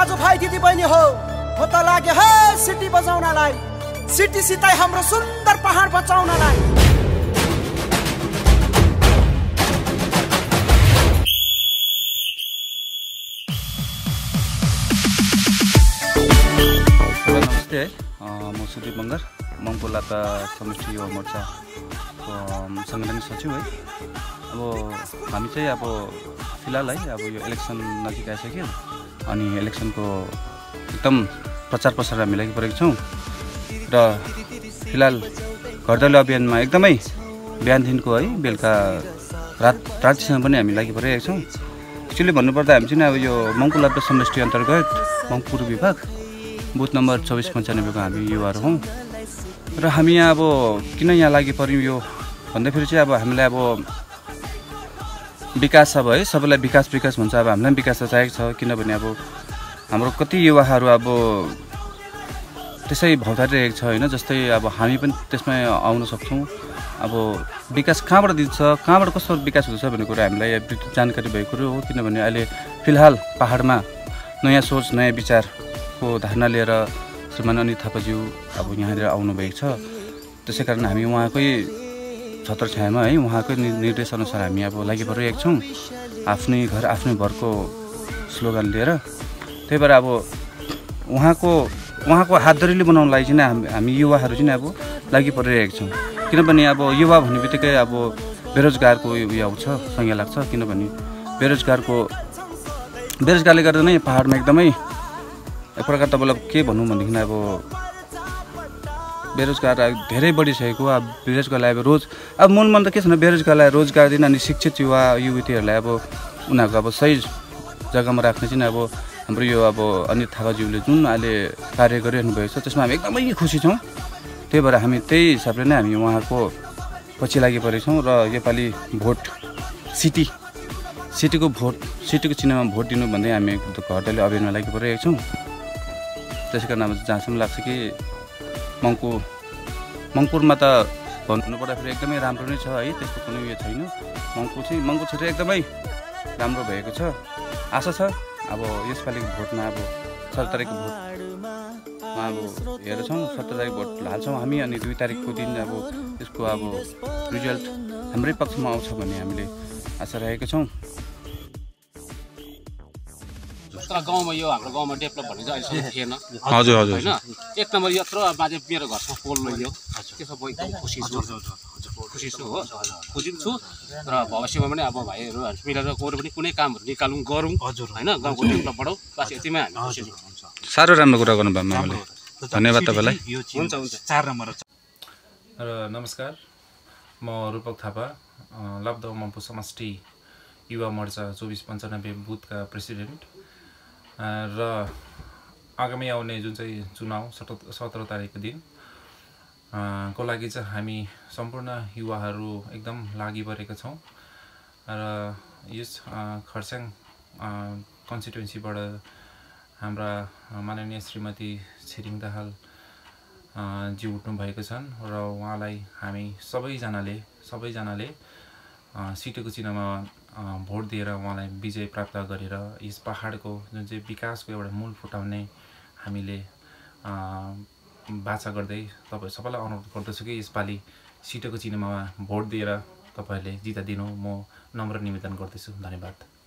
दाजुभाइ दिदीबहिनी हो हो त लाग्यो हे सिटी बजाउनलाई। सिटी सितै हाम्रो सुन्दर पहाड बचाउनलाई। नमस्ते म सुदीप मङ्गर मङ्पु लापा समष्टि युवा मोर्चाको अम, साङ्गठनिक सचिव है। अब हामी चाहिँ अब फिलहाल है अब यो इलेक्सन नजिक आइसक्यो। अनि इलेक्सनको एकदम प्रचार प्रसार हामी लागि परेको छौँ। र फिलहाल घर अभियानमा एकदमै बिहानदेखिको है बेलुका रात रातिसम्म पनि हामी लागि परिरहेको छौँ। एक्चुली भन्नुपर्दा हामी चाहिँ अब यो मङ्पु लाप्टा समष्टि अन्तर्गत मङ्पुर विभाग बुथ नम्बर चौबिस पन्चानब्बेको हामी युवाहरू हौँ। र हामी यहाँ अब किन यहाँ लागि पऱ्यौँ यो भन्दाखेरि चाहिँ अब हामीलाई अब विकास अब है सबैलाई विकास विकास भन्छ अब हामीलाई पनि विकास त चाहिएको छ किनभने अब हाम्रो कति युवाहरू अब त्यसै भौतारिरहेको छ होइन जस्तै अब हामी पनि त्यसमा आउन सक्छौँ। अब विकास कहाँबाट दिन्छ कहाँबाट कस्तो विकास हुँदैछ भन्ने कुरा हामीलाई जानकारी भएको कुरो हो किनभने अहिले फिलहाल पाहाडमा नयाँ सोच नयाँ विचारको धारणा लिएर श्रीमान अनित थापाज्यू अब यहाँनिर आउनुभएको छ। त्यसै कारण हामी उहाँकै छत्रछायामा है उहाँकै निर्देशअनुसार हामी अब लागि परिरहेको छौँ। आफ्नै घर आफ्नै घरको स्लोगन लिएर। त्यही भएर अब उहाँको उहाँको हातधरीले बनाउनु लागि चाहिँ हामी हामी युवाहरू चाहिँ अब लागि परिरहेको छौँ। किनभने अब युवा भन्ने बित्तिकै अब बेरोजगारको उयो आउँछ संज्ञा लाग्छ। किनभने बेरोजगारको बेरोजगारले गर्दा नै पाहाडमा एकदमै एक प्रकार तपाईँलाई के भनौँ भनेदेखि अब बेरोजगार धेरै बढिसकेको अब बेरोजगारलाई अब रोज अब मन त के छ भने बेरोजगारलाई रोजगार दिन अनि शिक्षित युवा युवतीहरूलाई अब उनीहरूको अब सही जग्गामा राख्ने चाहिँ अब हाम्रो यो अब अनित थापाज्यूले जुन अहिले कार्य गरिरहनु भएको छ त्यसमा हामी एकदमै खुसी छौँ। त्यही भएर हामी त्यही हिसाबले नै हामी उहाँको पछि लागि छौँ र योपालि भोट सिटी सिटीको भोट सिटीको चिन्हमा भोट दिनु भन्दै हामी घरदैलो अभियानमा लागि परिरहेको छौँ। त्यसै कारण अब जहाँसम्म लाग्छ कि मङ्पु मङ्पुरमा त भन्नु पर्दाखेरि एकदमै राम्रो नै छ है त्यस्तो कुनै उयो छैन। मङ्पु चाहिँ मङ्पु क्षेत्र एकदमै राम्रो भएको छ। आशा छ अब यसपालिको भोटमा अब सत्र तारिकको भोटमा अब हेर्छौँ सत्र तारिक भोट हाल्छौँ हामी अनि दुई तारिकको दिन अब यसको अब रिजल्ट हाम्रै पक्षमा आउँछ भन्ने हामीले आशा राखेका छौँ। तर गाउँमा यो हाम्रो गाउँमा डेभलप भन्ने चाहिँ अहिलेसम्म थिएन। हजुर हजुर होइन? एक नम्बर यत्रो बाजे मेरो घरसम्म पोल लैयो त्यसमा म एकदम खुसी छु। खुसी छु हो। खुसी पनि छु। र भविष्यमा पनि अब भाइहरू मिलेर गएर पनि कुनै कामहरू निकालौँ गरौँ। हजुर होइन? गाउँको डेभलप बढाउँ। बस यतिमै हामी खुसी छौँ। साह्रो राम्रो कुरा गर्नुभयो मामाले धन्यवाद तपाईँलाई। हुन्छ हुन्छ। चार नम्बर र नमस्कार। म रूपक थापा अ, लकडाउन मम्पू समष्टि युवा मोर्चा चौबिस पन्चानब्बे बुथका प्रेसिडेन्ट। र आगामी आउने जुन चाहिँ चुनाव सत्र सत्र तारिकको दिन को लागि चाहिँ हामी सम्पूर्ण युवाहरू एकदम लागि परेका छौँ र यस खरसाङ कन्स्टिट्युन्सीबाट हाम्रा माननीय श्रीमती छिरिङ दाहाल अ, ज्यू उठ्नु भएको छन् र उहाँलाई हामी सबैजनाले सबैजनाले सिटोको चिन्हमा भोट दिएर उहाँलाई विजय प्राप्त गरेर यस पाहाडको जुन चाहिँ विकासको एउटा मूल फुटाउने हामीले बाचा गर्दै तपाईँ सबैलाई अनुरोध गर्दछु कि यसपालि सिटोको चिन्हमा भोट दिएर तपाईँहरूले जिताइदिनु म नम्र निवेदन गर्दछु। धन्यवाद।